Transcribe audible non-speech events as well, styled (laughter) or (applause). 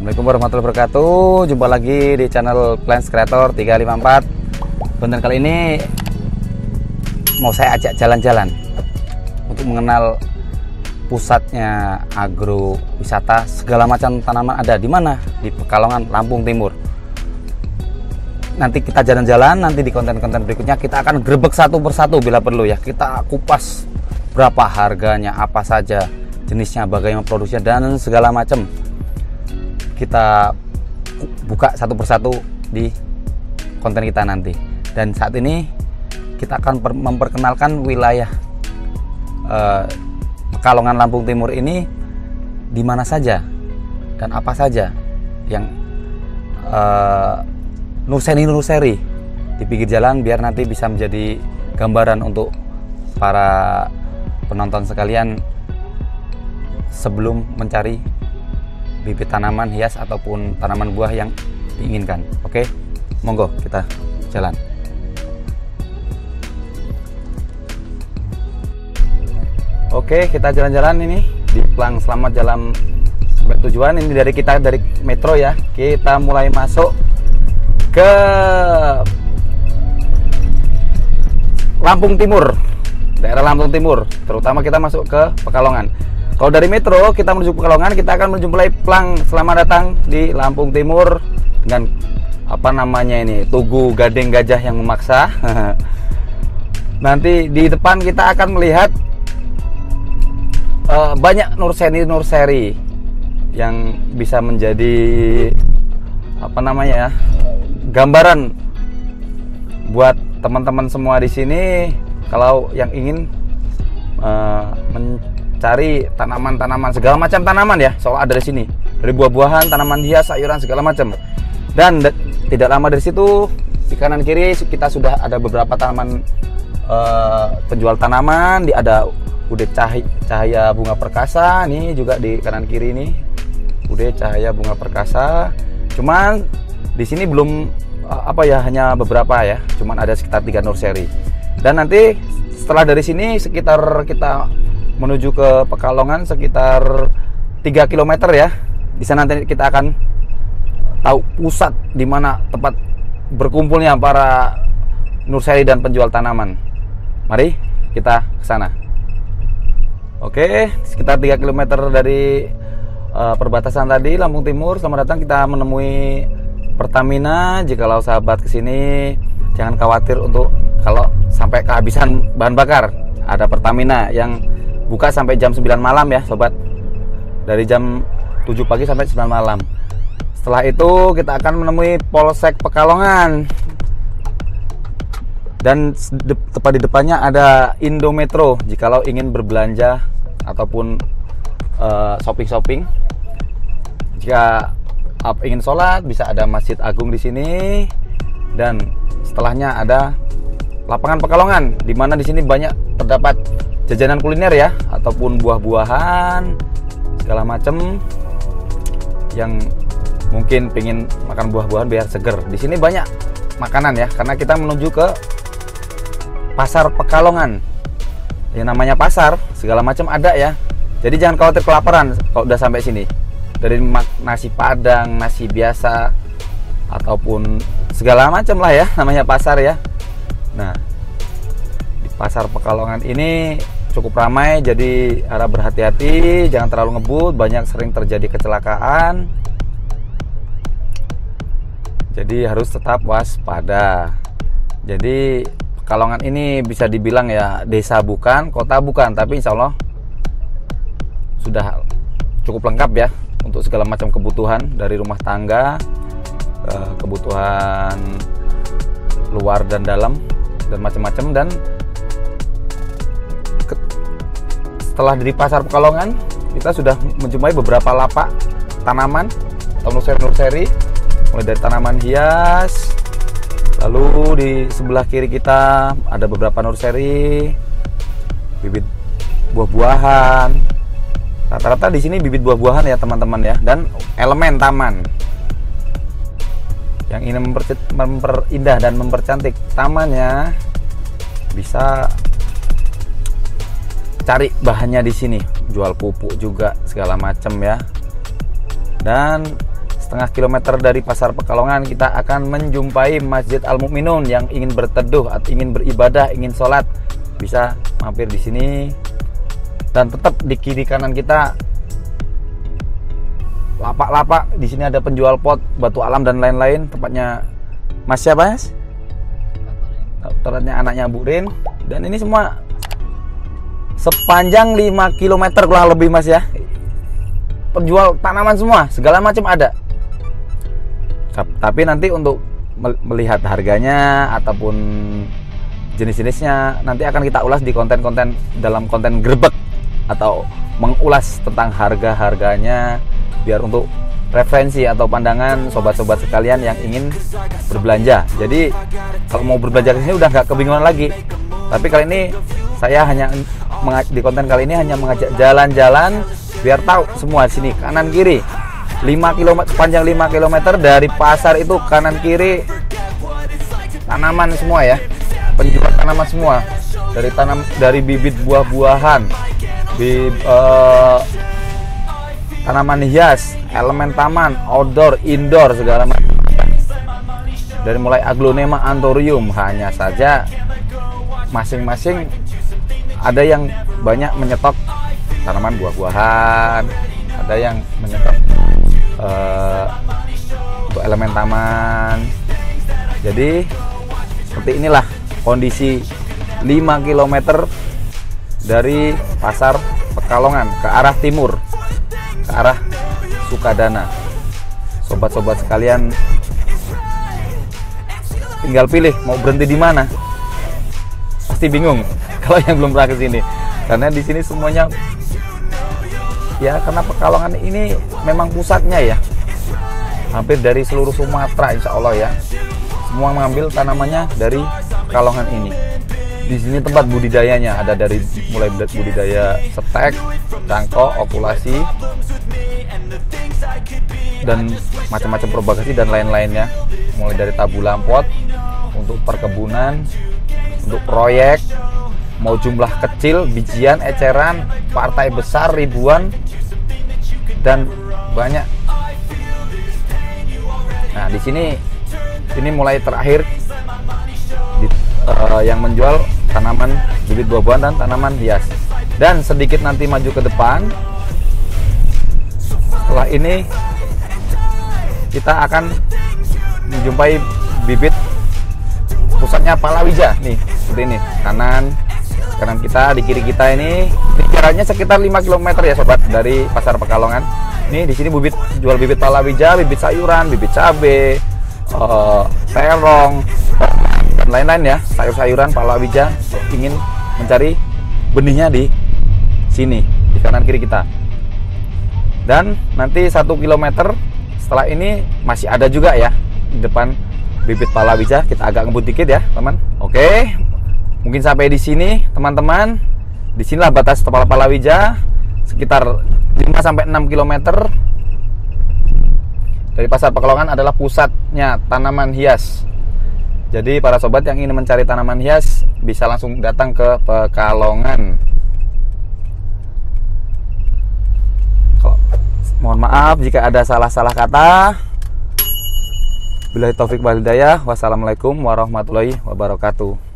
Assalamualaikum warahmatullahi wabarakatuh. Jumpa lagi di channel Plans Creator 354 Konten kali ini Mau saya ajak jalan-jalan Untuk mengenal Pusatnya agrowisata Segala macam tanaman ada di mana? Di Pekalongan, Lampung Timur. Nanti kita jalan-jalan Nanti di konten-konten berikutnya Kita akan grebek satu persatu bila perlu ya. Kita kupas berapa harganya Apa saja jenisnya, bagaimana produksinya Dan segala macam kita buka satu persatu di konten kita nanti. Dan saat ini kita akan memperkenalkan wilayah eh, Pekalongan Lampung Timur ini di mana saja dan apa saja yang eh, nurseri nurseri di pinggir jalan biar nanti bisa menjadi gambaran untuk para penonton sekalian sebelum mencari bibit tanaman hias ataupun tanaman buah yang diinginkan. Oke, monggo kita jalan. Oke, kita jalan-jalan ini di Plang Selamat Jalan sampai tujuan. Ini dari kita dari metro ya. Kita mulai masuk ke Lampung Timur, daerah Lampung Timur. Terutama kita masuk ke Pekalongan. Kalau dari Metro kita menuju Pekalongan, kita akan menjumpai Plang. Selamat datang di Lampung Timur dengan apa namanya ini Tugu Gading Gajah yang memaksa. (laughs) Nanti di depan kita akan melihat uh, banyak nurseri nurseri yang bisa menjadi apa namanya ya gambaran buat teman-teman semua di sini kalau yang ingin uh, cari tanaman-tanaman segala macam tanaman ya. Soal ada di sini. Dari buah-buahan tanaman hias sayuran segala macam. Dan tidak lama dari situ di kanan kiri kita sudah ada beberapa tanaman uh, penjual tanaman. Di ada udah cahaya, cahaya bunga perkasa nih juga di kanan kiri ini. Udah cahaya bunga perkasa. Cuman di sini belum uh, apa ya hanya beberapa ya. Cuman ada sekitar tiga nursery. Dan nanti setelah dari sini sekitar kita menuju ke Pekalongan sekitar 3 km ya. Di sana nanti kita akan tahu pusat di mana tempat berkumpulnya para nurseri dan penjual tanaman. Mari kita ke sana. Oke, sekitar 3 km dari uh, perbatasan tadi Lampung Timur. Selamat datang kita menemui Pertamina. Jikalau sahabat ke sini jangan khawatir untuk kalau sampai kehabisan bahan bakar. Ada Pertamina yang buka sampai jam 9 malam ya sobat. Dari jam 7 pagi sampai 9 malam. Setelah itu kita akan menemui Polsek Pekalongan. Dan tepat di depannya ada Indometro jikalau ingin berbelanja ataupun uh, shopping-shopping jika uh, ingin sholat bisa ada Masjid Agung di sini. Dan setelahnya ada lapangan Pekalongan di mana di sini banyak terdapat jajanan kuliner ya ataupun buah-buahan segala macam yang mungkin pengen makan buah-buahan biar seger. Di sini banyak makanan ya karena kita menuju ke pasar Pekalongan. Yang namanya pasar segala macam ada ya. Jadi jangan khawatir kelaparan kalau udah sampai sini. Dari nasi padang, nasi biasa ataupun segala macam lah ya (laughs) namanya pasar ya. Nah, di pasar Pekalongan ini cukup ramai jadi harap berhati-hati jangan terlalu ngebut banyak sering terjadi kecelakaan. Jadi harus tetap waspada. Jadi Pekalongan ini bisa dibilang ya desa bukan kota bukan tapi insya Allah sudah cukup lengkap ya untuk segala macam kebutuhan dari rumah tangga kebutuhan luar dan dalam dan macam-macam. Dan setelah dari pasar Pekalongan kita sudah menjumpai beberapa lapak tanaman atau nursery-nursery mulai dari tanaman hias lalu di sebelah kiri kita ada beberapa nursery bibit buah-buahan. Rata-rata di sini bibit buah-buahan ya teman-teman ya dan elemen taman. Yang ingin memperindah dan mempercantik tamannya bisa cari bahannya di sini. Jual pupuk juga segala macam ya. Dan setengah kilometer dari Pasar Pekalongan kita akan menjumpai Masjid Al Mukminun yang ingin berteduh atau ingin beribadah, ingin sholat. Bisa mampir di sini dan tetap di kiri kanan kita. Lapak-lapak di sini ada penjual pot batu alam dan lain-lain. Tempatnya Mas siapa Mas? Tempatnya anaknya Bu Rin. Dan ini semua sepanjang 5 km kurang lebih Mas ya penjual tanaman semua segala macam ada tapi nanti untuk melihat harganya ataupun jenis-jenisnya nanti akan kita ulas di konten-konten dalam konten grebek atau mengulas tentang harga-harganya biar untuk referensi atau pandangan sobat-sobat sekalian yang ingin berbelanja. Jadi kalau mau berbelanja sini udah nggak kebingungan lagi. Tapi kali ini saya hanya di konten kali ini hanya mengajak jalan-jalan biar tahu semua di sini. Kanan kiri 5 km panjang 5 km dari pasar itu kanan kiri. Tanaman semua ya. Penjual tanaman semua. Dari tanam dari bibit buah-buahan bib, uh, tanaman hias elemen taman outdoor indoor segala macam. Dari mulai aglonema anthurium hanya saja masing-masing ada yang banyak menyetok tanaman buah-buahan ada yang menyetop uh, untuk elemen taman. Jadi seperti inilah kondisi 5 km dari pasar Pekalongan ke arah timur ke arah Sukadana. Sobat-sobat sekalian tinggal pilih mau berhenti di mana pasti bingung kalau yang belum pernah ke sini. Karena di sini semuanya ya karena Pekalongan ini memang pusatnya ya. Hampir dari seluruh Sumatera insya Allah ya. Semua mengambil tanamannya dari Pekalongan ini. Di sini tempat budidayanya ada dari mulai budidaya setek, cangkok, okulasi dan macam-macam propagasi dan lain-lainnya. Mulai dari tabu lampot untuk perkebunan untuk proyek mau jumlah kecil, bijian, eceran, partai besar ribuan dan banyak. Nah, di sini ini mulai terakhir di, uh, yang menjual tanaman bibit buah-buahan dan tanaman hias. Dan sedikit nanti maju ke depan. Setelah ini kita akan menjumpai bibit pusatnya palawija nih seperti ini kanan kanan kita di kiri kita ini. Jaraknya sekitar 5 km ya sobat dari pasar Pekalongan. Ini di sini bibit jual bibit palawija bibit sayuran bibit cabe uh, terong dan lain-lain ya. Sayur-sayuran palawija ingin mencari benihnya di sini di kanan kiri kita. Dan nanti satu kilometer setelah ini masih ada juga ya di depan bibit palawija. Kita agak ngebut dikit ya teman. Oke Mungkin sampai di sini teman-teman. Di sinilah batas Kepala Palawija sekitar 5 sampai 6 km dari Pasar Pekalongan adalah pusatnya tanaman hias. Jadi para sobat yang ingin mencari tanaman hias bisa langsung datang ke Pekalongan. mohon maaf jika ada salah-salah kata. Bila taufik walhidayah. Wassalamualaikum warahmatullahi wabarakatuh.